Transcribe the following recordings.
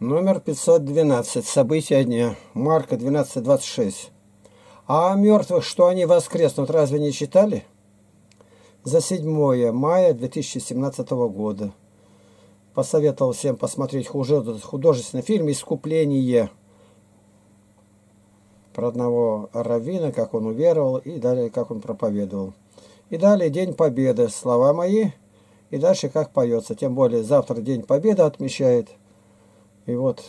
Номер 512. События дня. Марка 12.26. А о мертвых, что они воскреснут, разве не читали? За 7 мая 2017 года. Посоветовал всем посмотреть художественный фильм «Искупление» про одного раввина, как он уверовал, и далее, как он проповедовал. И далее День Победы. Слова мои. И дальше как поется. Тем более завтра День Победы отмечает – и вот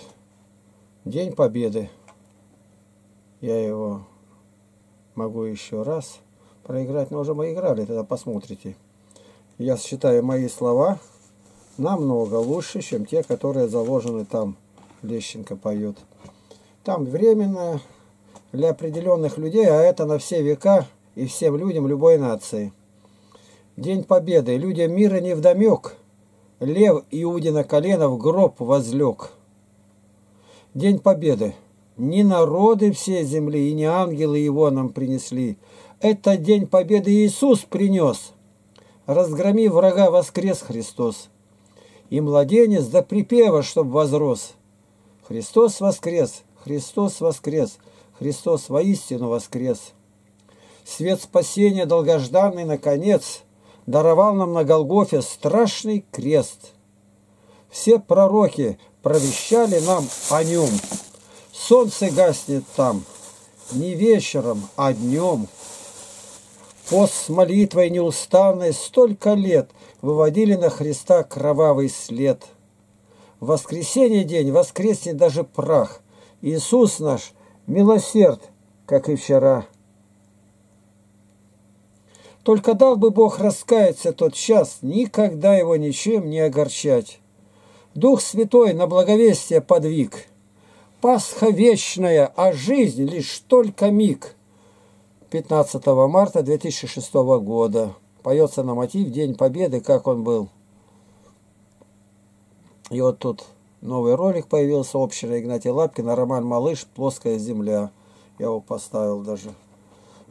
День Победы. Я его могу еще раз проиграть, но уже мы играли, тогда посмотрите. Я считаю мои слова намного лучше, чем те, которые заложены там. Лещенко поет. Там временно для определенных людей, а это на все века и всем людям любой нации. День Победы. Людям мира не вдомек. Лев Иудина колено в гроб возлег. День Победы. Не народы все земли и не ангелы его нам принесли. Это день Победы Иисус принес. Разгроми врага, воскрес Христос. И младенец до припева, чтоб возрос. Христос воскрес, Христос воскрес, Христос воистину воскрес. Свет спасения долгожданный, наконец, даровал нам на Голгофе страшный крест. Все пророки провещали нам о нем. Солнце гаснет там не вечером, а днем. Пост с молитвой неустанной столько лет выводили на Христа кровавый след. Воскресенье день воскреснет даже прах. Иисус наш милосерд, как и вчера. Только дал бы Бог раскаяться тот час, никогда его ничем не огорчать. Дух Святой на благовестие подвиг. Пасха вечная, а жизнь лишь только миг. 15 марта 2006 года. Поется на мотив День Победы, как он был. И вот тут новый ролик появился, община Игнатия Лапкина, Роман Малыш, «Плоская земля». Я его поставил даже.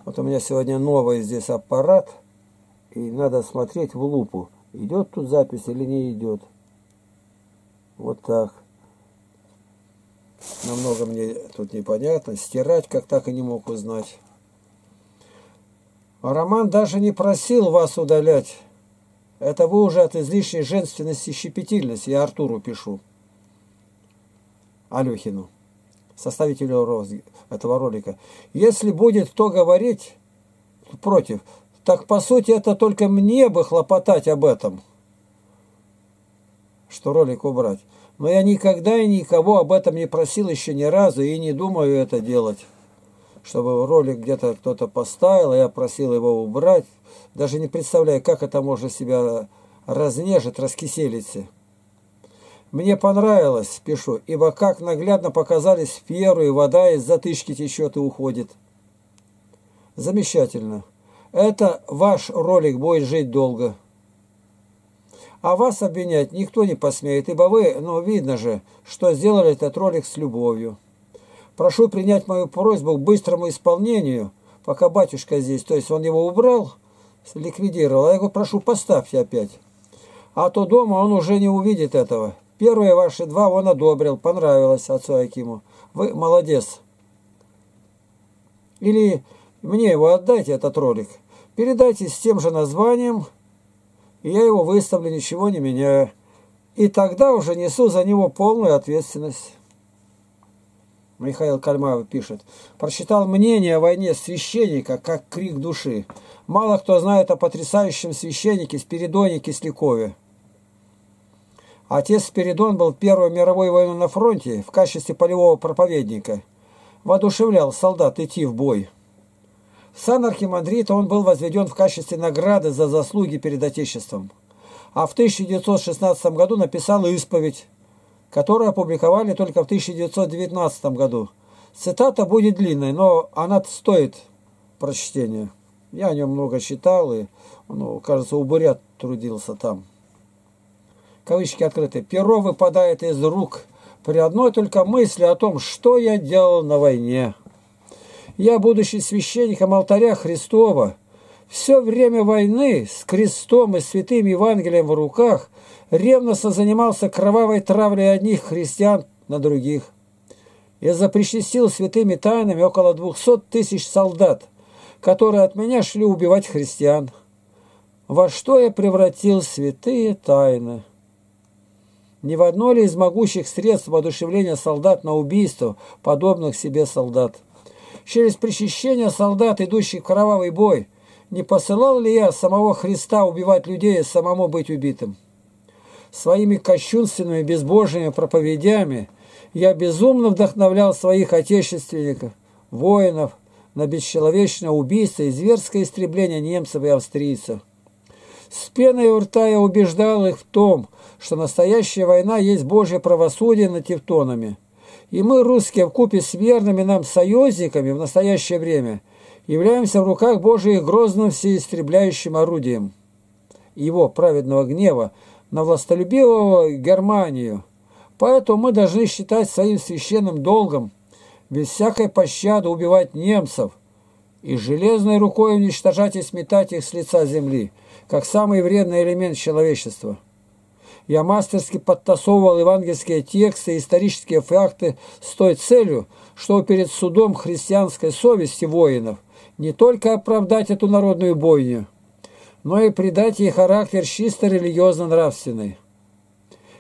Вот у меня сегодня новый здесь аппарат, и надо смотреть в лупу, идет тут запись или не идет. Вот так. Намного мне тут непонятно. Стирать как так и не мог узнать. А Роман даже не просил вас удалять. Это вы уже от излишней женственности и щепетильности. Я Артуру пишу. Алюхину, составителю этого ролика. Если будет кто говорить против, так по сути это только мне бы хлопотать об этом что ролик убрать. Но я никогда и никого об этом не просил еще ни разу и не думаю это делать. Чтобы ролик где-то кто-то поставил, а я просил его убрать. Даже не представляю, как это можно себя разнежить, раскиселиться. Мне понравилось, пишу, ибо как наглядно показались Пьеру, и вода из затычки течет и уходит. Замечательно. Это ваш ролик будет жить долго. А вас обвинять никто не посмеет, ибо вы, ну, видно же, что сделали этот ролик с любовью. Прошу принять мою просьбу к быстрому исполнению, пока батюшка здесь, то есть он его убрал, ликвидировал, а я говорю, прошу, поставьте опять. А то дома он уже не увидит этого. Первые ваши два он одобрил, понравилось отцу Акиму. Вы молодец. Или мне его отдайте, этот ролик. Передайте с тем же названием, я его выставлю, ничего не меняю. И тогда уже несу за него полную ответственность. Михаил Кальмаев пишет. Прочитал мнение о войне священника, как крик души. Мало кто знает о потрясающем священнике Спиридоне Кислякове. Отец Спиридон был в Первую мировую войну на фронте в качестве полевого проповедника. Воодушевлял солдат идти в бой. Сан архимандрита он был возведен в качестве награды за заслуги перед Отечеством. А в 1916 году написал исповедь, которую опубликовали только в 1919 году. Цитата будет длинной, но она стоит прочтения. Я о нем много читал, и, ну, кажется, у бурят трудился там. Кавычки открыты. «Перо выпадает из рук при одной только мысли о том, что я делал на войне». Я, будучи священником алтаря Христова, все время войны с крестом и святым Евангелием в руках ревностно занимался кровавой травлей одних христиан на других. Я запричастил святыми тайнами около двухсот тысяч солдат, которые от меня шли убивать христиан. Во что я превратил святые тайны? Не в одно ли из могущих средств воодушевления солдат на убийство, подобных себе солдат? Через причащение солдат, идущих в кровавый бой, не посылал ли я самого Христа убивать людей и самому быть убитым? Своими кощунственными безбожными проповедями я безумно вдохновлял своих отечественников, воинов, на бесчеловечное убийство и зверское истребление немцев и австрийцев. С пеной у рта я убеждал их в том, что настоящая война есть Божье правосудие над тевтонами. И мы, русские, в купе с верными нам союзниками в настоящее время являемся в руках Божьих грозным всеистребляющим орудием его праведного гнева на властолюбивого Германию. Поэтому мы должны считать своим священным долгом без всякой пощады убивать немцев и железной рукой уничтожать и сметать их с лица земли, как самый вредный элемент человечества. Я мастерски подтасовывал евангельские тексты и исторические факты с той целью, чтобы перед судом христианской совести воинов не только оправдать эту народную бойню, но и придать ей характер чисто религиозно-нравственный.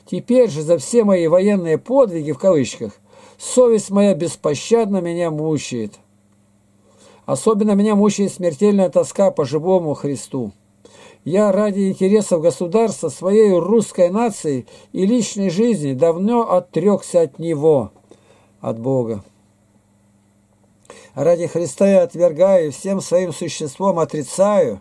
Теперь же за все мои военные подвиги, в кавычках, совесть моя беспощадно меня мучает. Особенно меня мучает смертельная тоска по живому Христу. Я ради интересов государства, своей русской нации и личной жизни давно отрекся от Него, от Бога. Ради Христа я отвергаю, всем своим существом отрицаю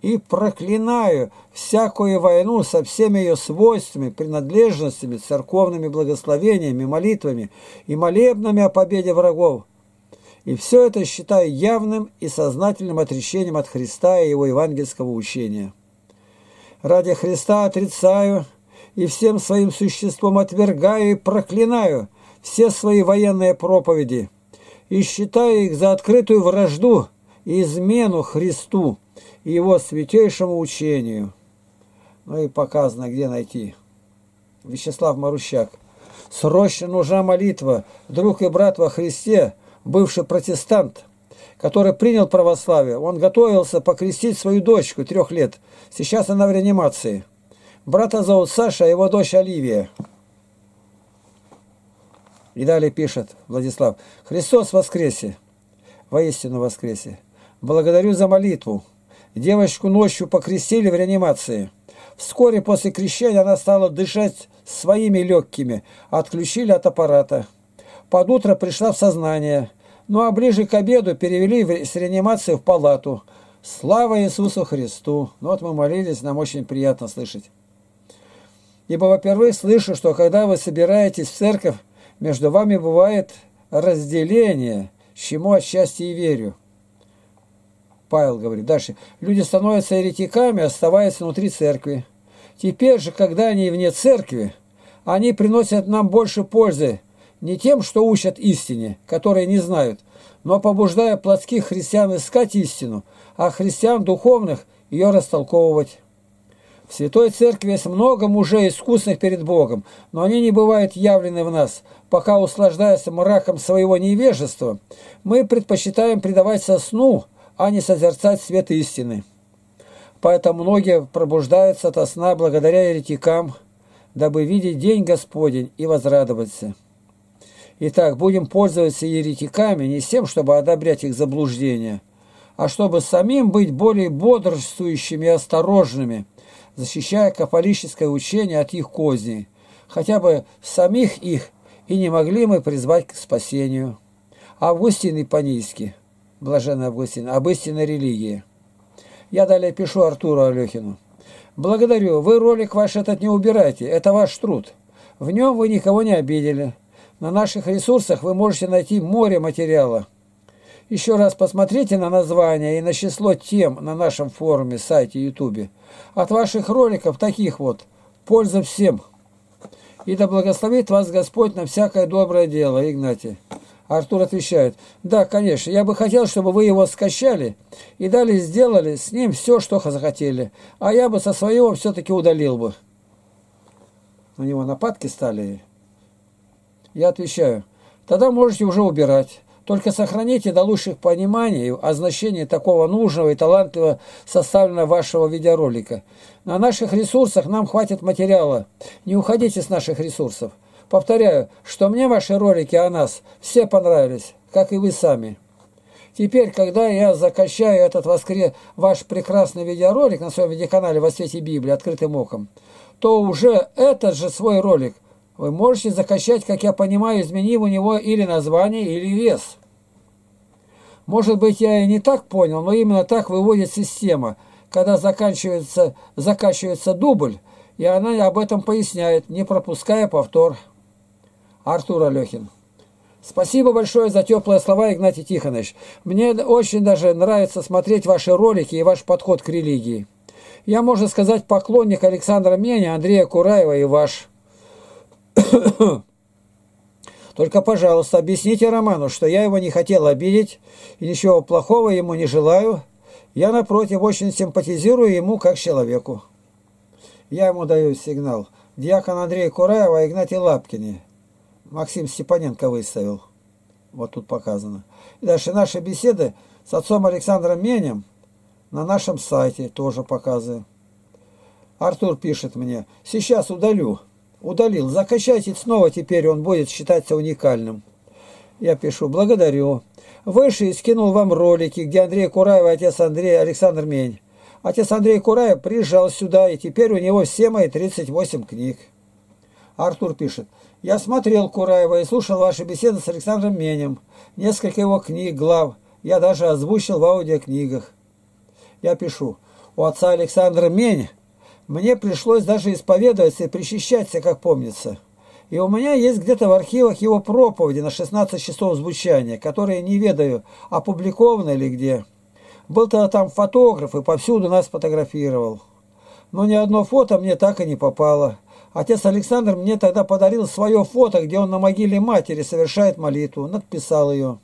и проклинаю всякую войну со всеми ее свойствами, принадлежностями, церковными благословениями, молитвами и молебнами о победе врагов, и все это считаю явным и сознательным отречением от Христа и его евангельского учения. Ради Христа отрицаю и всем своим существом отвергаю и проклинаю все свои военные проповеди и считаю их за открытую вражду и измену Христу и его святейшему учению. Ну и показано, где найти. Вячеслав Марущак. Срочно нужна молитва, друг и брат во Христе, бывший протестант, который принял православие, он готовился покрестить свою дочку трех лет. Сейчас она в реанимации. Брата зовут Саша, а его дочь Оливия. И далее пишет Владислав. Христос воскресе! Воистину воскресе! Благодарю за молитву. Девочку ночью покрестили в реанимации. Вскоре после крещения она стала дышать своими легкими, отключили от аппарата. Под утро пришла в сознание. Ну а ближе к обеду перевели с реанимации в палату. Слава Иисусу Христу! Ну вот мы молились, нам очень приятно слышать. Ибо, во-первых, слышу, что когда вы собираетесь в церковь, между вами бывает разделение, чему отчасти и верю. Павел говорит дальше. Люди становятся еретиками, оставаясь внутри церкви. Теперь же, когда они вне церкви, они приносят нам больше пользы, не тем, что учат истине, которые не знают, но побуждая плотских христиан искать истину, а христиан духовных ее растолковывать. В Святой Церкви есть много мужей искусных перед Богом, но они не бывают явлены в нас, пока услаждаясь мраком своего невежества. Мы предпочитаем предаваться сну, а не созерцать свет истины. Поэтому многие пробуждаются от сна благодаря еретикам, дабы видеть день Господень и возрадоваться. Итак, будем пользоваться еретиками не с тем, чтобы одобрять их заблуждения, а чтобы самим быть более бодрствующими и осторожными, защищая кафолическое учение от их козней, хотя бы самих их и не могли мы призвать к спасению. Августин и Панийский, блаженный Августин, об истинной религии. Я далее пишу Артуру Алехину. Благодарю, вы ролик ваш этот не убирайте, это ваш труд. В нем вы никого не обидели. На наших ресурсах вы можете найти море материала. Еще раз посмотрите на название и на число тем на нашем форуме, сайте, ютубе. От ваших роликов таких вот. Польза всем. И да благословит вас Господь на всякое доброе дело, Игнатий. Артур отвечает, да, конечно, я бы хотел, чтобы вы его скачали и далее сделали с ним все, что захотели, а я бы со своего все-таки удалил бы. На него нападки стали, Я отвечаю, тогда можете уже убирать. Только сохраните до лучших пониманий о значении такого нужного и талантливого составленного вашего видеоролика. На наших ресурсах нам хватит материала. Не уходите с наших ресурсов. Повторяю, что мне ваши ролики о нас все понравились, как и вы сами. Теперь, когда я закачаю этот воскре... ваш прекрасный видеоролик на своем видеоканале «Во свете Библии» открытым оком, то уже этот же свой ролик вы можете закачать, как я понимаю, изменив у него или название, или вес. Может быть, я и не так понял, но именно так выводит система, когда заканчивается, закачивается дубль, и она об этом поясняет, не пропуская повтор. Артур Алехин. Спасибо большое за теплые слова, Игнатий Тихонович. Мне очень даже нравится смотреть ваши ролики и ваш подход к религии. Я, можно сказать, поклонник Александра Меня, Андрея Кураева и ваш. Только, пожалуйста, объясните Роману, что я его не хотел обидеть и ничего плохого ему не желаю. Я, напротив, очень симпатизирую ему как человеку. Я ему даю сигнал. Диакон Андрей Кураева и Игнатий Лапкини. Максим Степаненко выставил. Вот тут показано. И дальше наши беседы с отцом Александром Менем на нашем сайте тоже показываю. Артур пишет мне, сейчас удалю. Удалил. Закачайте снова, теперь он будет считаться уникальным. Я пишу, благодарю. Выше скинул вам ролики, где Андрей Кураев и отец Андрей Александр Мень. Отец Андрей Кураев приезжал сюда, и теперь у него все мои 38 книг. Артур пишет, я смотрел Кураева и слушал ваши беседы с Александром Менем, несколько его книг, глав, я даже озвучил в аудиокнигах. Я пишу, у отца Александра Меня мне пришлось даже исповедоваться и причащаться, как помнится. И у меня есть где-то в архивах его проповеди на 16 часов звучания, которые не ведаю, опубликованы или где. Был тогда там фотограф и повсюду нас фотографировал. Но ни одно фото мне так и не попало. Отец Александр мне тогда подарил свое фото, где он на могиле матери совершает молитву, надписал ее.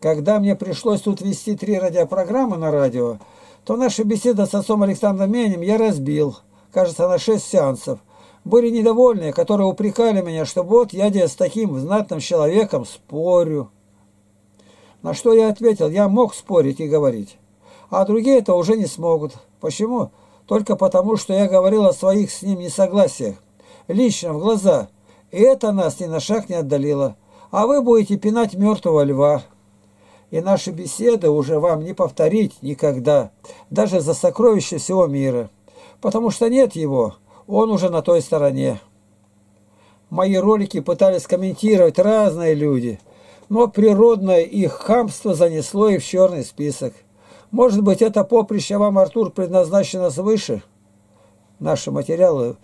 Когда мне пришлось тут вести три радиопрограммы на радио, то наша беседа с отцом Александром Менем я разбил, кажется, на шесть сеансов. Были недовольные, которые упрекали меня, что вот я с таким знатным человеком спорю. На что я ответил, я мог спорить и говорить, а другие это уже не смогут. Почему? Только потому, что я говорил о своих с ним несогласиях, лично, в глаза, и это нас ни на шаг не отдалило. А вы будете пинать мертвого льва и наши беседы уже вам не повторить никогда, даже за сокровища всего мира, потому что нет его, он уже на той стороне. Мои ролики пытались комментировать разные люди, но природное их хамство занесло их в черный список. Может быть, это поприще вам, Артур, предназначено свыше? Наши материалы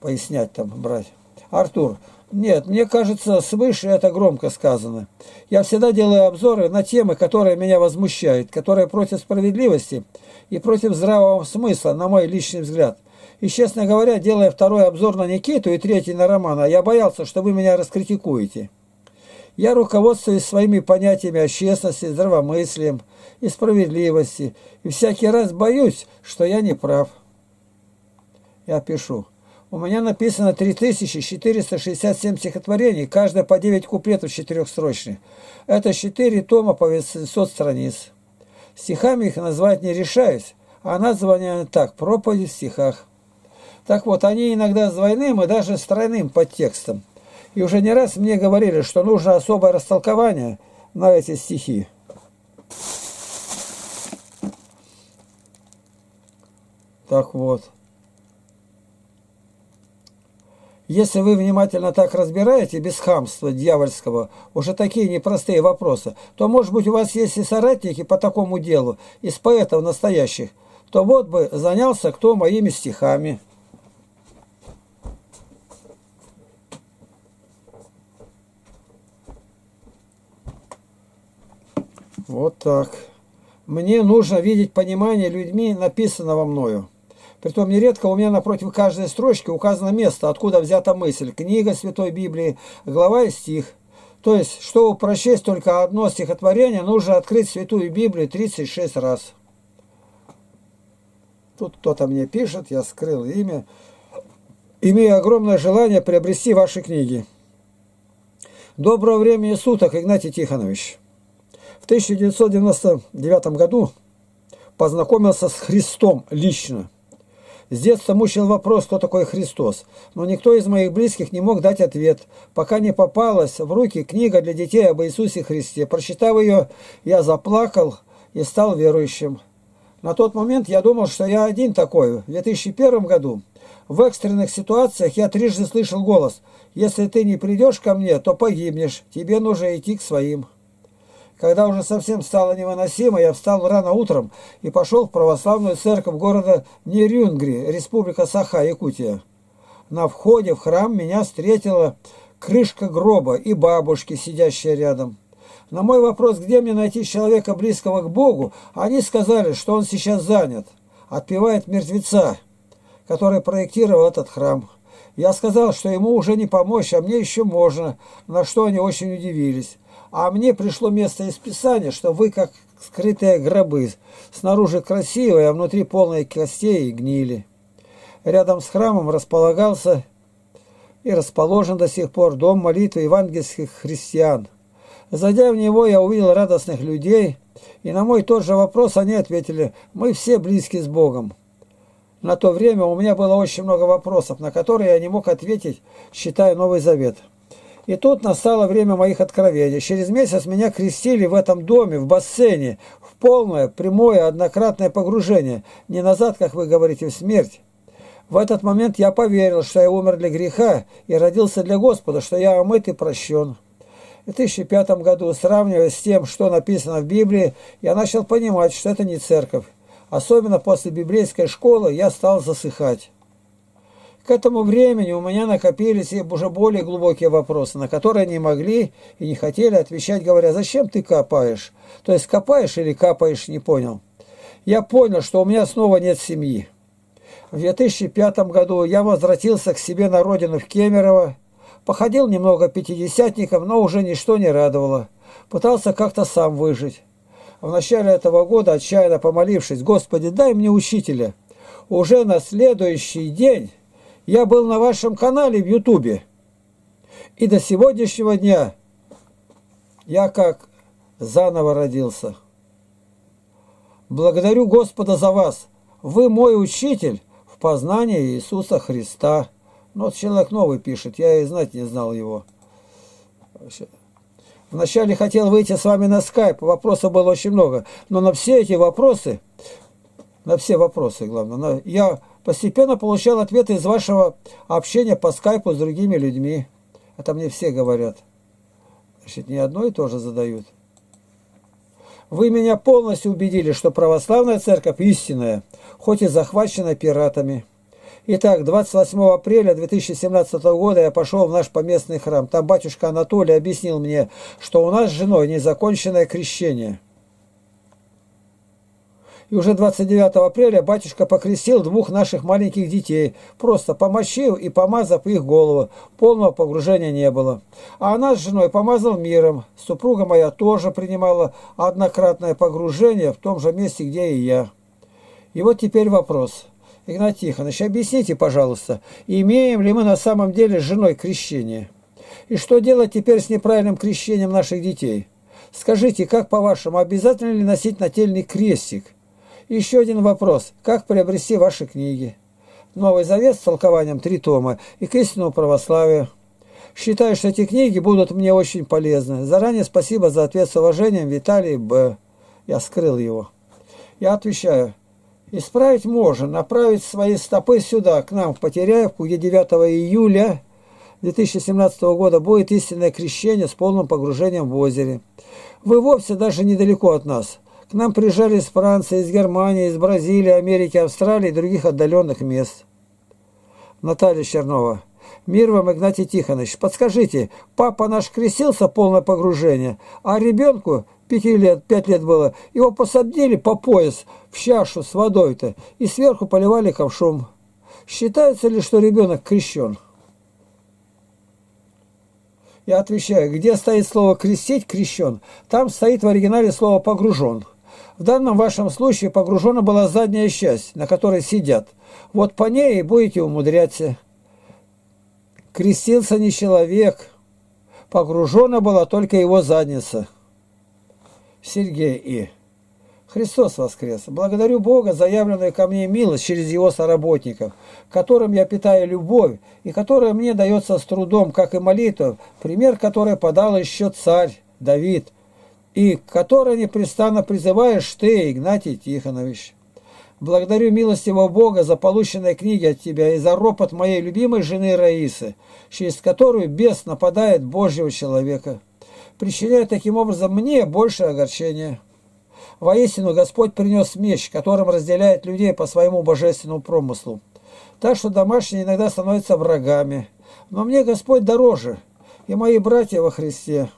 пояснять там брать. Артур, нет, мне кажется, свыше это громко сказано. Я всегда делаю обзоры на темы, которые меня возмущают, которые против справедливости и против здравого смысла, на мой личный взгляд. И, честно говоря, делая второй обзор на Никиту и третий на Романа, я боялся, что вы меня раскритикуете. Я руководствуюсь своими понятиями о честности, здравомыслием и справедливости, и всякий раз боюсь, что я не прав. Я пишу. У меня написано 3467 стихотворений, каждое по 9 куплетов четырехстрочных. Это 4 тома по 500 страниц. Стихами их назвать не решаюсь, а название так, проповеди в стихах. Так вот, они иногда с двойным и даже с тройным подтекстом. И уже не раз мне говорили, что нужно особое растолкование на эти стихи. Так вот. Если вы внимательно так разбираете, без хамства дьявольского, уже такие непростые вопросы, то, может быть, у вас есть и соратники по такому делу, из поэтов настоящих, то вот бы занялся кто моими стихами. Вот так. Мне нужно видеть понимание людьми, написанного мною. Притом нередко у меня напротив каждой строчки указано место, откуда взята мысль. Книга Святой Библии, глава и стих. То есть, чтобы прочесть только одно стихотворение, нужно открыть Святую Библию 36 раз. Тут кто-то мне пишет, я скрыл имя. имею огромное желание приобрести ваши книги. Доброго времени суток, Игнатий Тихонович. В 1999 году познакомился с Христом лично. С детства мучил вопрос, кто такой Христос, но никто из моих близких не мог дать ответ, пока не попалась в руки книга для детей об Иисусе Христе. Прочитав ее, я заплакал и стал верующим. На тот момент я думал, что я один такой. В 2001 году в экстренных ситуациях я трижды слышал голос «Если ты не придешь ко мне, то погибнешь, тебе нужно идти к своим». Когда уже совсем стало невыносимо, я встал рано утром и пошел в православную церковь города Нерюнгри, республика Саха, Якутия. На входе в храм меня встретила крышка гроба и бабушки, сидящие рядом. На мой вопрос, где мне найти человека близкого к Богу, они сказали, что он сейчас занят, отпевает мертвеца, который проектировал этот храм. Я сказал, что ему уже не помочь, а мне еще можно, на что они очень удивились. А мне пришло место из Писания, что вы как скрытые гробы, снаружи красивые, а внутри полные костей и гнили. Рядом с храмом располагался и расположен до сих пор дом молитвы евангельских христиан. Зайдя в него, я увидел радостных людей, и на мой тот же вопрос они ответили, мы все близки с Богом. На то время у меня было очень много вопросов, на которые я не мог ответить, считая Новый Завет. И тут настало время моих откровений. Через месяц меня крестили в этом доме, в бассейне, в полное, прямое, однократное погружение. Не назад, как вы говорите, в смерть. В этот момент я поверил, что я умер для греха и родился для Господа, что я омыт и прощен. В 2005 году, сравнивая с тем, что написано в Библии, я начал понимать, что это не церковь. Особенно после библейской школы я стал засыхать. К этому времени у меня накопились уже более глубокие вопросы, на которые не могли и не хотели отвечать, говоря, зачем ты копаешь? То есть копаешь или капаешь, не понял. Я понял, что у меня снова нет семьи. В 2005 году я возвратился к себе на родину в Кемерово, походил немного пятидесятником, но уже ничто не радовало. Пытался как-то сам выжить. В начале этого года, отчаянно помолившись, «Господи, дай мне учителя», уже на следующий день я был на вашем канале в Ютубе. И до сегодняшнего дня я как заново родился. Благодарю Господа за вас. Вы мой учитель в познании Иисуса Христа. Ну, вот человек новый пишет, я и знать не знал его. Вначале хотел выйти с вами на скайп, вопросов было очень много. Но на все эти вопросы, на все вопросы, главное, я Постепенно получал ответы из вашего общения по скайпу с другими людьми. Это мне все говорят. Значит, не одно и то же задают. Вы меня полностью убедили, что православная церковь истинная, хоть и захвачена пиратами. Итак, 28 апреля 2017 года я пошел в наш поместный храм. Там батюшка Анатолий объяснил мне, что у нас с женой незаконченное крещение. И уже 29 апреля батюшка покрестил двух наших маленьких детей, просто помочив и помазав их голову. Полного погружения не было. А она с женой помазал миром. Супруга моя тоже принимала однократное погружение в том же месте, где и я. И вот теперь вопрос. Игнатий Тихонович, объясните, пожалуйста, имеем ли мы на самом деле с женой крещение? И что делать теперь с неправильным крещением наших детей? Скажите, как по-вашему, обязательно ли носить нательный крестик? Еще один вопрос. Как приобрести ваши книги? Новый Завет с толкованием три тома и к истинному православию. Считаю, что эти книги будут мне очень полезны. Заранее спасибо за ответ с уважением Виталий Б. Я скрыл его. Я отвечаю. Исправить можно, направить свои стопы сюда, к нам, в Потеряевку, где 9 июля 2017 года будет истинное крещение с полным погружением в озере. Вы вовсе даже недалеко от нас. К нам приезжали из Франции, из Германии, из Бразилии, Америки, Австралии и других отдаленных мест. Наталья Чернова. Мир вам, Игнатий Тихонович. Подскажите, папа наш крестился полное погружение, а ребенку пяти лет, пять лет было, его посадили по пояс в чашу с водой-то и сверху поливали ковшом. Считается ли, что ребенок крещен? Я отвечаю, где стоит слово «крестить», «крещен», там стоит в оригинале слово «погружен». В данном вашем случае погружена была задняя часть, на которой сидят. Вот по ней и будете умудряться. Крестился не человек, погружена была только его задница. Сергей И. Христос воскрес! Благодарю Бога за явленную ко мне милость через Его соработников, которым я питаю любовь, и которая мне дается с трудом, как и молитва, пример которой подал еще царь Давид, и которой непрестанно призываешь ты, Игнатий Тихонович. Благодарю милостивого Бога за полученные книги от тебя и за ропот моей любимой жены Раисы, через которую бес нападает Божьего человека, причиняя таким образом мне больше огорчения. Воистину Господь принес меч, которым разделяет людей по своему божественному промыслу. Так что домашние иногда становятся врагами. Но мне Господь дороже, и мои братья во Христе.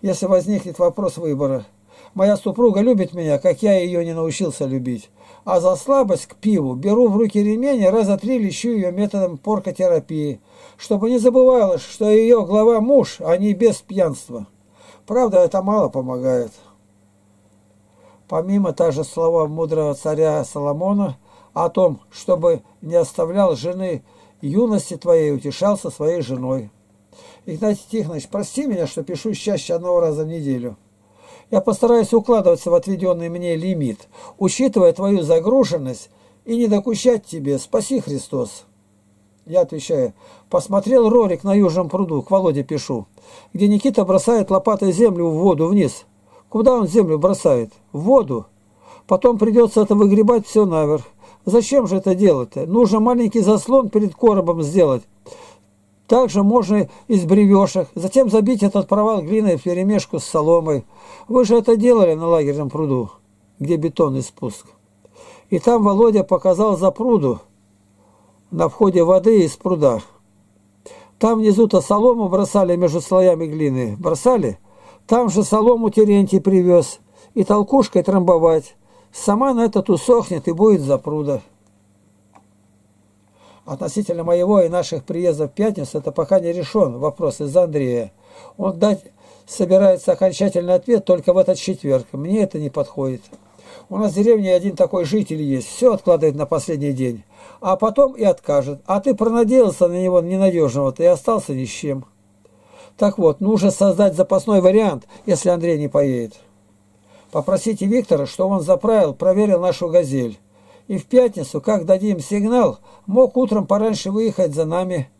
Если возникнет вопрос выбора. Моя супруга любит меня, как я ее не научился любить. А за слабость к пиву беру в руки ремень и раза три лечу ее методом поркотерапии, чтобы не забывала, что ее глава муж, а не без пьянства. Правда, это мало помогает. Помимо же слова мудрого царя Соломона о том, чтобы не оставлял жены юности твоей, утешался своей женой. Игнатий Тихонович, прости меня, что пишу чаще одного раза в неделю. Я постараюсь укладываться в отведенный мне лимит, учитывая твою загруженность и не докучать тебе. Спаси, Христос. Я отвечаю, посмотрел ролик на Южном пруду, к Володе пишу, где Никита бросает лопатой землю в воду вниз. Куда он землю бросает? В воду. Потом придется это выгребать все наверх. Зачем же это делать-то? Нужно маленький заслон перед коробом сделать. Также можно из бревешек. Затем забить этот провал глиной в перемешку с соломой. Вы же это делали на лагерном пруду, где бетонный спуск. И там Володя показал за пруду на входе воды из пруда. Там внизу-то солому бросали между слоями глины. Бросали? Там же солому Терентий привез, и толкушкой трамбовать. Сама на этот усохнет и будет запруда. Относительно моего и наших приездов в пятницу, это пока не решен вопрос из Андрея. Он дать собирается окончательный ответ только в этот четверг. Мне это не подходит. У нас в деревне один такой житель есть, все откладывает на последний день, а потом и откажет. А ты пронадеялся на него ненадежного, ты остался ни с чем. Так вот, нужно создать запасной вариант, если Андрей не поедет. Попросите Виктора, что он заправил, проверил нашу «Газель». И в пятницу, как дадим сигнал, мог утром пораньше выехать за нами.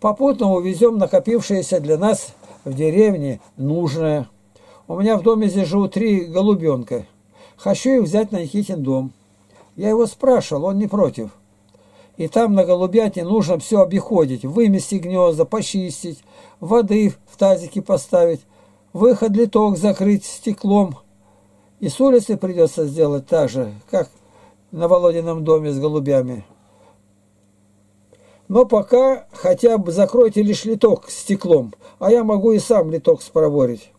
Попутно увезем накопившееся для нас в деревне нужное. У меня в доме здесь живут три голубенка. Хочу их взять на Никитин дом. Я его спрашивал, он не против. И там на голубятне нужно все обиходить, вымести гнезда, почистить, воды в тазике поставить, выход литок закрыть стеклом. И с улицы придется сделать так же, как на Володином доме с голубями. Но пока хотя бы закройте лишь литок стеклом, а я могу и сам литок спроворить.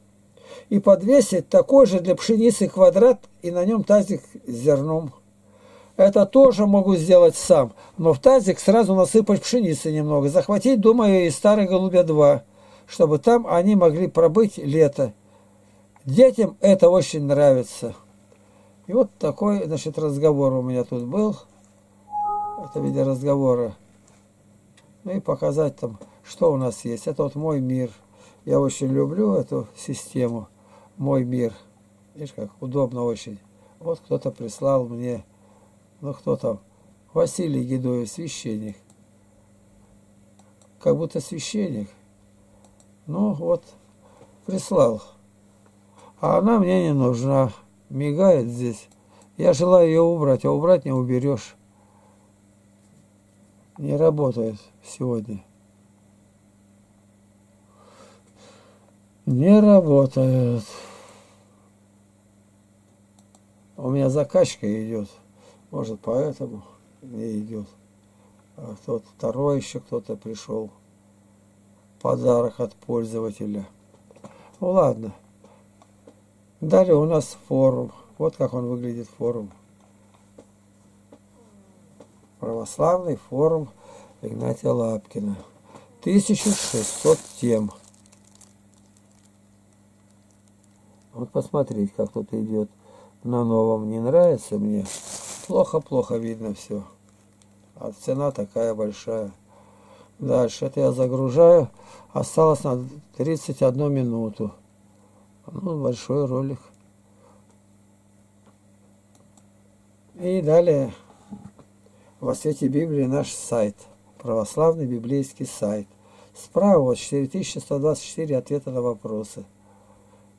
И подвесить такой же для пшеницы квадрат и на нем тазик с зерном. Это тоже могу сделать сам, но в тазик сразу насыпать пшеницы немного, захватить, думаю, и старые голубя два, чтобы там они могли пробыть лето. Детям это очень нравится. И вот такой, значит, разговор у меня тут был. Это виде разговора. Ну и показать там, что у нас есть. Это вот мой мир. Я очень люблю эту систему. Мой мир. Видишь, как удобно очень. Вот кто-то прислал мне ну кто там? Василий Гедоев, священник. Как будто священник. Ну вот, прислал. А она мне не нужна. Мигает здесь. Я желаю ее убрать, а убрать не уберешь. Не работает сегодня. Не работает. У меня закачка идет. Может, поэтому не идет. А тот второй еще кто-то пришел. Подарок от пользователя. Ну ладно. Далее у нас форум. Вот как он выглядит форум. Православный форум Игнатия Лапкина. 1600 тем. Вот посмотреть, как тут идет на новом. Не нравится мне. Плохо-плохо видно все. А цена такая большая. Дальше. Это я загружаю. Осталось на 31 минуту. Ну, большой ролик. И далее во свете Библии наш сайт. Православный библейский сайт. Справа вот 4124 ответа на вопросы.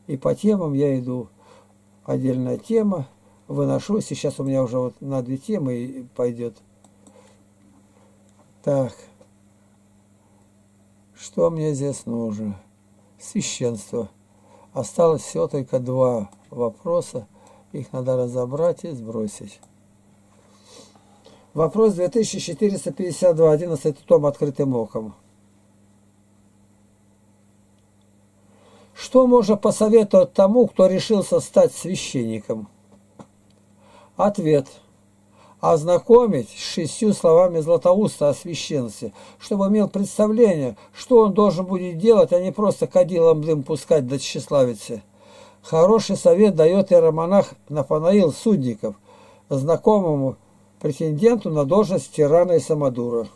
И по темам я иду. Отдельная тема. Выношу. Сейчас у меня уже вот на две темы пойдет. Так. Что мне здесь нужно? Священство. Осталось все только два вопроса. Их надо разобрать и сбросить. Вопрос 2452, 11 том открытым оком. Что можно посоветовать тому, кто решился стать священником? Ответ. Ознакомить с шестью словами Златоуста о священстве, чтобы имел представление, что он должен будет делать, а не просто кадилом дым пускать до тщеславицы. Хороший совет дает иеромонах Нафанаил Судников, знакомому претенденту на должность тирана и самодура.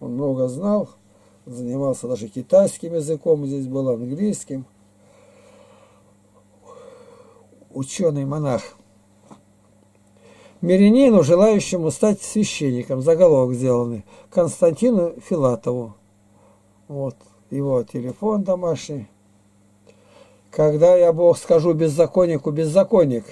Он много знал, занимался даже китайским языком, здесь был английским. Ученый-монах. Мирянину, желающему стать священником, заголовок сделанный, Константину Филатову. Вот его телефон домашний. Когда я, Бог, скажу беззаконнику, беззаконник,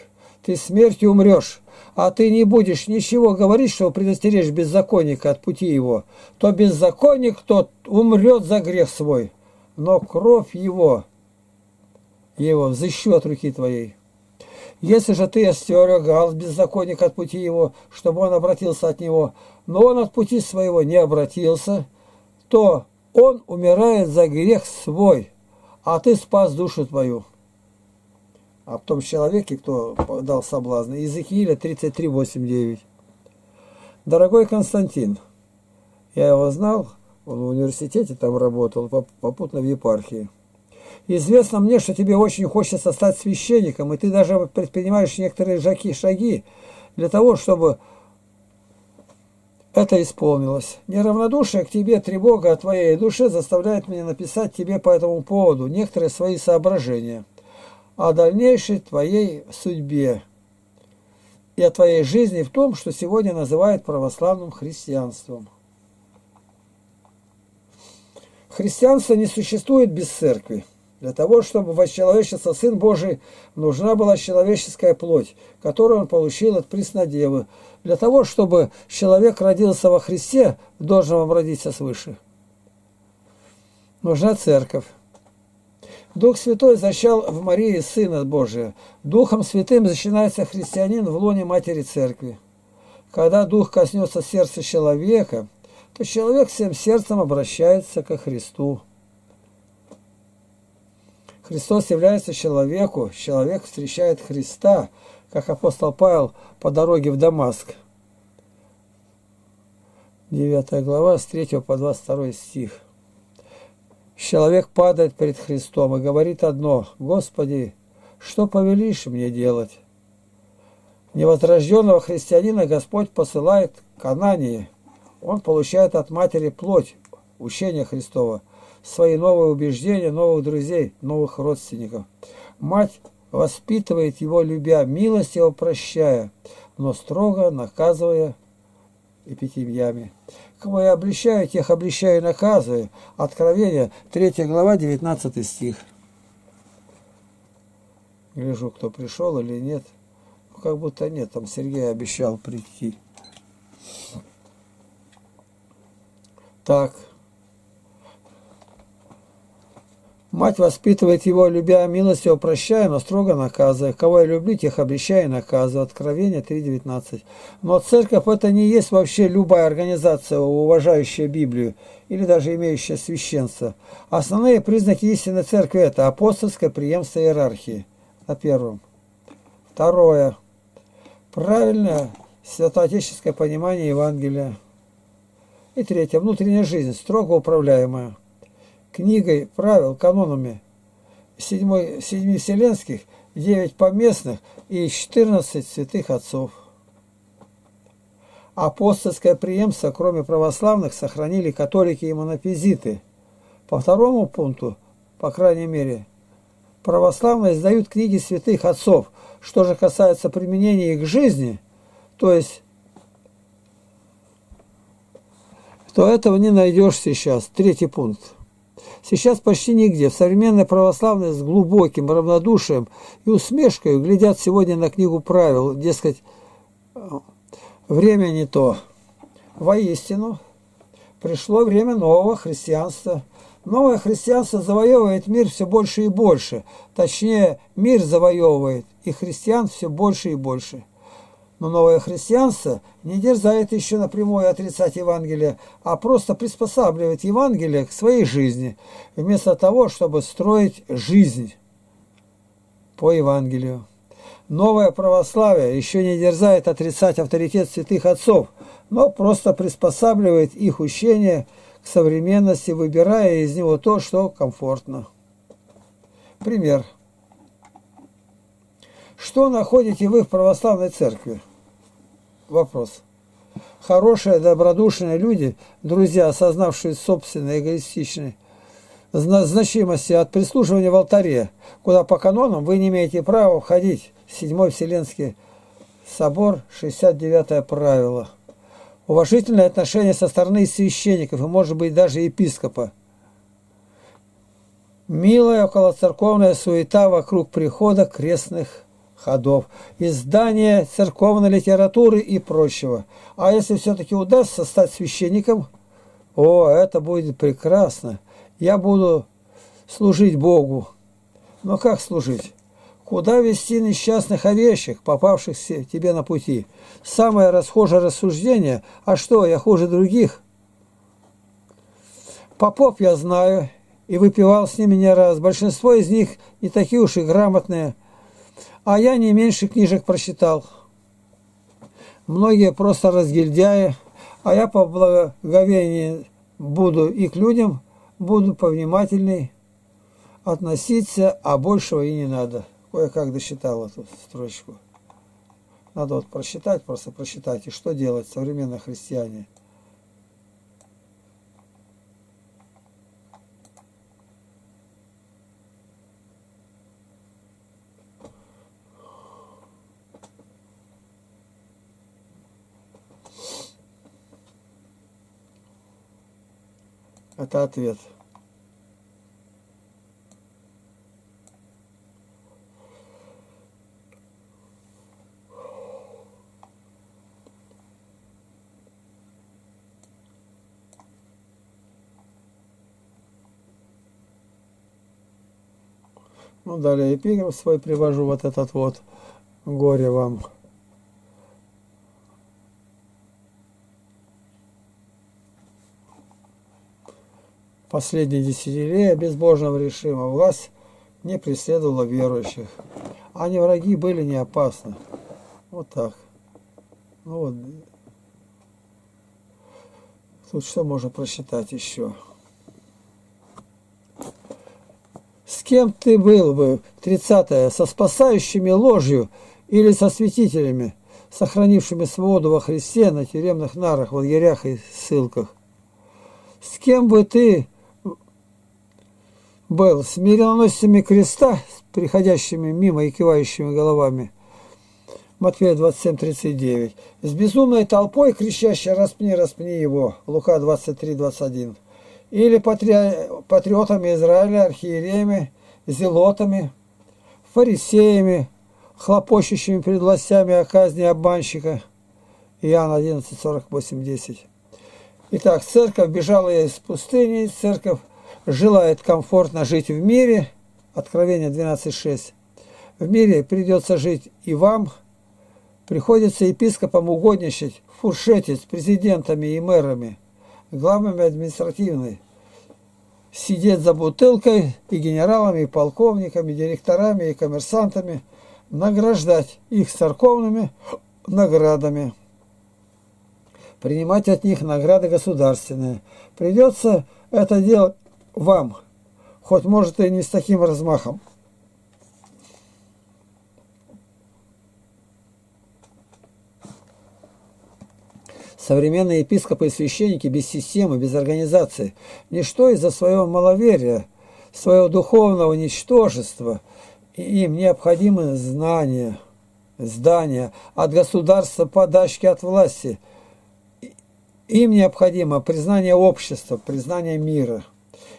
ты смертью умрешь, а ты не будешь ничего говорить, чтобы предостеречь беззаконника от пути его, то беззаконник тот умрет за грех свой, но кровь его, его взыщу от руки твоей. Если же ты остерегал беззаконник от пути его, чтобы он обратился от него, но он от пути своего не обратился, то он умирает за грех свой, а ты спас душу твою о том человеке, кто дал соблазн. Иезекииля 33.8.9. Дорогой Константин, я его знал, он в университете там работал, попутно в епархии. Известно мне, что тебе очень хочется стать священником, и ты даже предпринимаешь некоторые шаги, шаги для того, чтобы это исполнилось. Неравнодушие к тебе, тревога о твоей душе заставляет меня написать тебе по этому поводу некоторые свои соображения о дальнейшей твоей судьбе и о твоей жизни в том, что сегодня называют православным христианством. Христианство не существует без церкви. Для того, чтобы восчеловечиться Сын Божий, нужна была человеческая плоть, которую он получил от Преснодевы. Для того, чтобы человек родился во Христе, должен он родиться свыше. Нужна церковь. Дух Святой зачал в Марии Сына Божия. Духом Святым начинается христианин в лоне Матери Церкви. Когда Дух коснется сердца человека, то человек всем сердцем обращается ко Христу. Христос является человеку, человек встречает Христа, как апостол Павел по дороге в Дамаск. 9 глава, с 3 по 22 стих. Человек падает перед Христом и говорит одно, «Господи, что повелишь мне делать?» Невозрожденного христианина Господь посылает к Анании. Он получает от матери плоть, учения Христова, свои новые убеждения, новых друзей, новых родственников. Мать воспитывает его, любя, милостиво прощая, но строго наказывая эпитемьями. Кого я обличаю, тех обличаю и наказываю. Откровение, 3 глава, 19 стих. Гляжу, кто пришел или нет. Ну, как будто нет, там Сергей обещал прийти. Так. Мать воспитывает его, любя милостью, прощая, но строго наказывая. Кого я люблю, тех обещаю и наказываю. Откровение 3.19. Но церковь это не есть вообще любая организация, уважающая Библию или даже имеющая священство. Основные признаки истинной церкви это апостольское преемство иерархии. На первом. Второе. Правильное святоотеческое понимание Евангелия. И третье. Внутренняя жизнь, строго управляемая книгой правил, канонами седьмой, вселенских, девять поместных и четырнадцать святых отцов. Апостольское преемство, кроме православных, сохранили католики и монофизиты. По второму пункту, по крайней мере, православные издают книги святых отцов. Что же касается применения их жизни, то есть, то этого не найдешь сейчас. Третий пункт. Сейчас почти нигде в современной православной с глубоким равнодушием и усмешкой глядят сегодня на книгу правил, дескать, время не то. Воистину, пришло время нового христианства. Новое христианство завоевывает мир все больше и больше. Точнее, мир завоевывает, и христиан все больше и больше. Но новое христианство не дерзает еще напрямую отрицать Евангелие, а просто приспосабливает Евангелие к своей жизни, вместо того, чтобы строить жизнь по Евангелию. Новое православие еще не дерзает отрицать авторитет святых отцов, но просто приспосабливает их учение к современности, выбирая из него то, что комфортно. Пример. Что находите вы в православной церкви? Вопрос. Хорошие, добродушные люди, друзья, осознавшие собственные эгоистичные значимости от прислуживания в алтаре, куда по канонам вы не имеете права входить. Седьмой Вселенский собор, 69 правило. Уважительное отношение со стороны священников и, может быть, даже епископа. Милая околоцерковная суета вокруг прихода крестных ходов, издания церковной литературы и прочего. А если все-таки удастся стать священником, о, это будет прекрасно. Я буду служить Богу. Но как служить? Куда вести несчастных овечек, попавшихся тебе на пути? Самое расхожее рассуждение, а что, я хуже других? Попов я знаю и выпивал с ними не раз. Большинство из них не такие уж и грамотные, а я не меньше книжек прочитал. Многие просто разгильдяи, а я по благоговению буду и к людям буду повнимательней относиться, а большего и не надо. Кое-как досчитал эту строчку. Надо вот просчитать, просто просчитать. И что делать современные христиане? Это ответ. Ну, далее эпиграф свой привожу, вот этот вот. Горе вам. Последние десятилетия безбожного режима власть не преследовала верующих. Они враги были не опасны. Вот так. Ну вот. Тут что можно прочитать еще? С кем ты был бы, 30 со спасающими ложью или со святителями, сохранившими свободу во Христе на тюремных нарах, в лагерях и ссылках? С кем бы ты был с мироносцами креста, приходящими мимо и кивающими головами. Матфея 27:39. С безумной толпой, кричащей «Распни, распни его» Лука 23:21. Или патри... патриотами Израиля, архиереями, зелотами, фарисеями, хлопочущими перед властями о казни обманщика. Иоанн 11:48-10. Итак, церковь бежала из пустыни, церковь желает комфортно жить в мире, Откровение 12.6, в мире придется жить и вам, приходится епископам угодничать, фуршетить с президентами и мэрами, главными административной, сидеть за бутылкой и генералами, и полковниками, и директорами, и коммерсантами, награждать их церковными наградами, принимать от них награды государственные. Придется это делать вам, хоть может и не с таким размахом. Современные епископы и священники без системы, без организации. Ничто из-за своего маловерия, своего духовного ничтожества. Им необходимы знания, здания от государства, подачки от власти. Им необходимо признание общества, признание мира.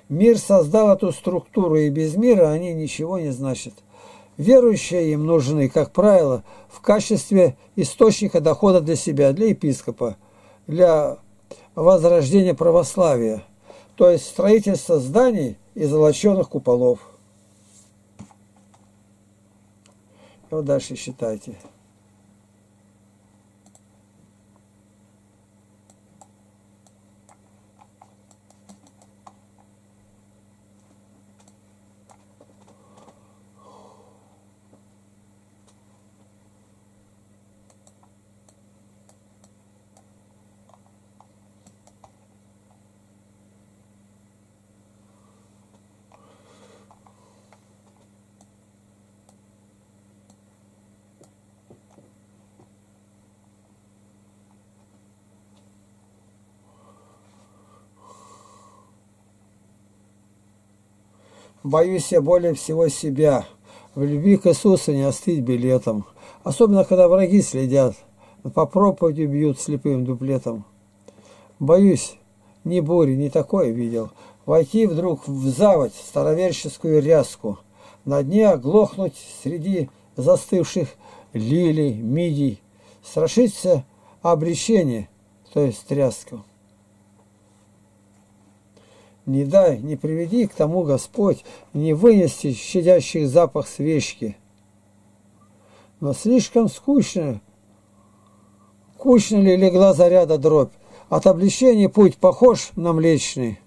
Мир создал эту структуру, и без мира они ничего не значат. Верующие им нужны, как правило, в качестве источника дохода для себя, для епископа, для возрождения православия, то есть строительство зданий и золоченых куполов. Вот дальше считайте. Боюсь я более всего себя. В любви к Иисусу не остыть билетом. Особенно, когда враги следят. По проповеди бьют слепым дуплетом. Боюсь, ни бури, ни такое видел. Войти вдруг в заводь староверческую ряску. На дне оглохнуть среди застывших лилий, мидий. Страшиться обречение, то есть тряску. Не дай, не приведи к тому Господь, не вынести щадящий запах свечки. Но слишком скучно, кучно ли легла заряда дробь, от облегчения путь похож на млечный.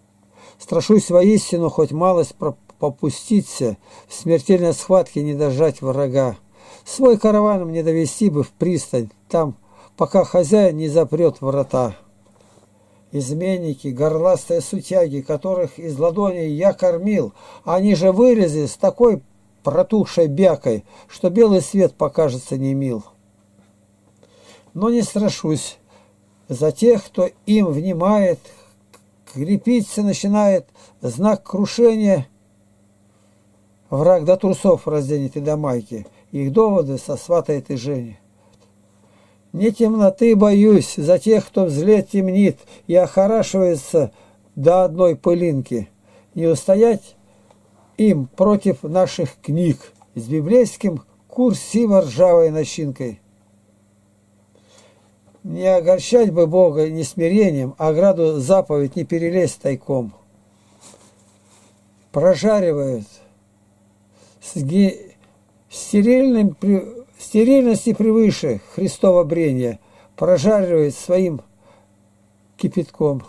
Страшусь воистину хоть малость попуститься, в смертельной схватке не дожать врага. Свой караван мне довести бы в пристань, там, пока хозяин не запрет врата изменники, горластые сутяги, которых из ладоней я кормил, они же вылезли с такой протухшей бякой, что белый свет покажется не мил. Но не страшусь за тех, кто им внимает, крепиться начинает знак крушения. Враг до трусов разденет и до майки, их доводы сосватает и Женя. Не темноты боюсь за тех, кто взлет темнит и охорашивается до одной пылинки. Не устоять им против наших книг с библейским курсиво ржавой начинкой. Не огорчать бы Бога не смирением, а граду заповедь не перелезть тайком. Прожаривают с стерильным стерильности превыше Христова брения прожаривает своим кипятком.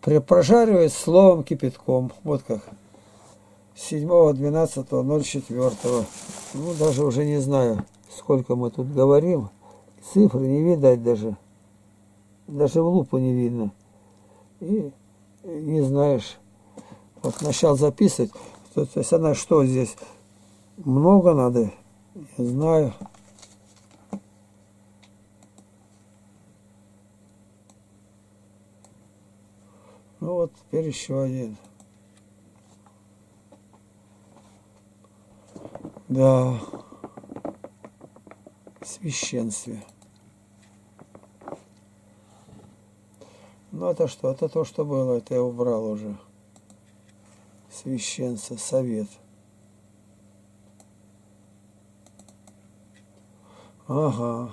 Прожаривает словом кипятком. Вот как. 7.12.04. Ну, даже уже не знаю, сколько мы тут говорим. Цифры не видать даже. Даже в лупу не видно. И не знаешь. Вот начал записывать. То есть она что здесь? Много надо я знаю. Ну вот, теперь еще один. Да, священстве. Ну это что? Это то, что было, это я убрал уже. Священство, совет. Ага.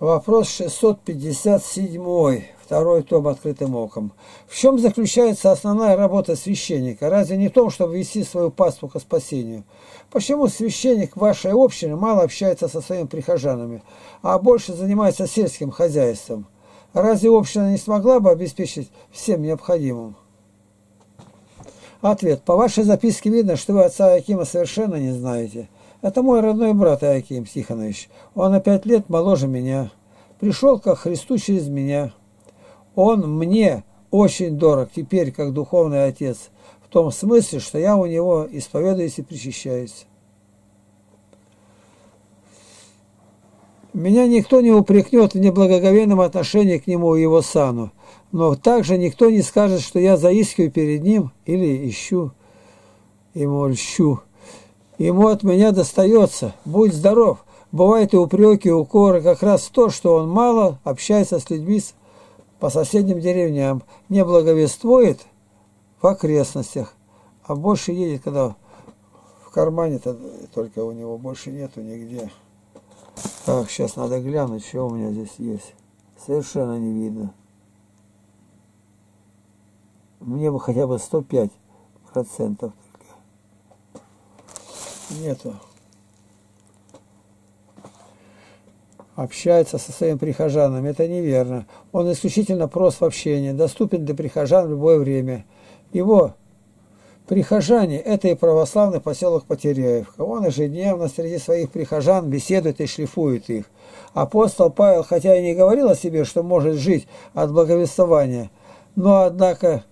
Вопрос 657. Второй том открытым оком. В чем заключается основная работа священника? Разве не в том, чтобы вести свою паству к спасению? Почему священник вашей общины мало общается со своими прихожанами, а больше занимается сельским хозяйством? Разве община не смогла бы обеспечить всем необходимым? Ответ. По вашей записке видно, что вы отца Акима совершенно не знаете. Это мой родной брат Аким Тихонович. Он на пять лет моложе меня. Пришел ко Христу через меня. Он мне очень дорог теперь, как духовный отец, в том смысле, что я у него исповедуюсь и причащаюсь. Меня никто не упрекнет в неблагоговейном отношении к нему и его сану, но также никто не скажет, что я заискиваю перед ним или ищу ему льщу. Ему от меня достается. Будь здоров. Бывают и упреки, и укоры, как раз то, что он мало общается с людьми по соседним деревням, не благовествует в окрестностях, а больше едет, когда в кармане-то только у него больше нету нигде. Так, сейчас надо глянуть, что у меня здесь есть. Совершенно не видно. Мне бы хотя бы 105 процентов только. Нету. общается со своими прихожанами. Это неверно. Он исключительно прост в общении, доступен для прихожан в любое время. Его прихожане – это и православный поселок Потеряевка. Он ежедневно среди своих прихожан беседует и шлифует их. Апостол Павел, хотя и не говорил о себе, что может жить от благовествования, но, однако,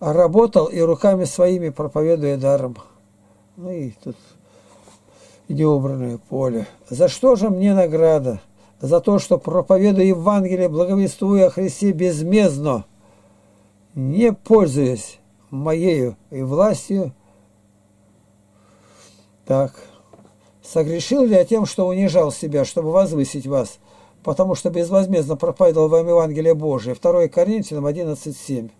работал и руками своими проповедуя даром. Ну и тут неубранное поле. За что же мне награда? за то, что проповедую Евангелие, благовествую о Христе безмездно, не пользуясь моею и властью. Так, согрешил ли я тем, что унижал себя, чтобы возвысить вас, потому что безвозмездно проповедовал вам Евангелие Божие? 2 Коринфянам 11.7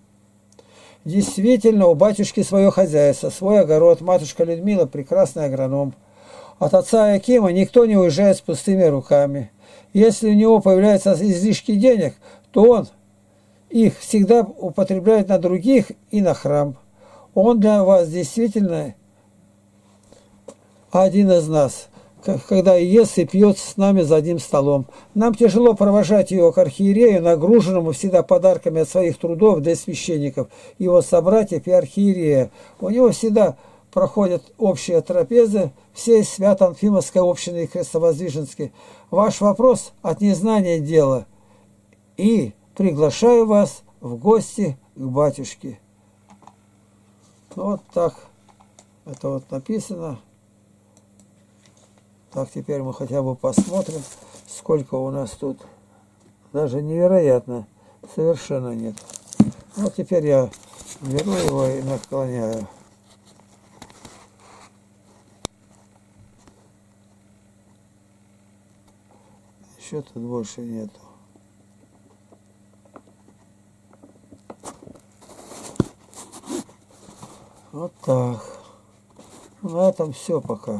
Действительно, у батюшки свое хозяйство, свой огород, матушка Людмила – прекрасный агроном. От отца Акима никто не уезжает с пустыми руками. Если у него появляются излишки денег, то он их всегда употребляет на других и на храм. Он для вас действительно один из нас, когда ест и пьет с нами за одним столом. Нам тяжело провожать его к архиерею, нагруженному всегда подарками от своих трудов для священников, его собратьев и архиерея. У него всегда проходят общие трапезы всей Свято-Анфимовской общины и Крестовоздвиженской. Ваш вопрос от незнания дела. И приглашаю вас в гости к батюшке. Вот так. Это вот написано. Так, теперь мы хотя бы посмотрим, сколько у нас тут. Даже невероятно. Совершенно нет. Вот теперь я беру его и наклоняю. Еще тут больше нету. Вот так. На этом все пока.